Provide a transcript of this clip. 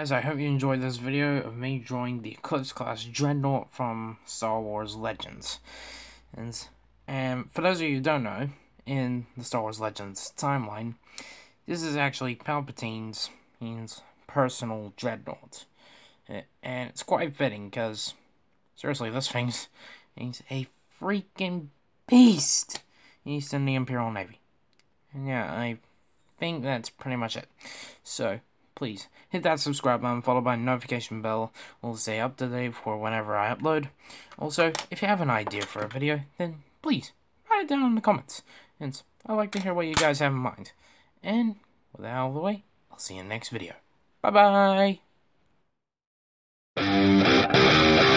guys, I hope you enjoyed this video of me drawing the Eclipse class Dreadnought from Star Wars Legends. And, and for those of you who don't know, in the Star Wars Legends timeline, this is actually Palpatine's personal Dreadnought. And it's quite fitting because, seriously, this thing's he's a freaking beast. He's in the Imperial Navy. And yeah, I think that's pretty much it. So, please hit that subscribe button followed by notification bell will stay up to date for whenever I upload. Also, if you have an idea for a video, then please write it down in the comments. And I'd like to hear what you guys have in mind. And with that out of the way, I'll see you in the next video. Bye bye!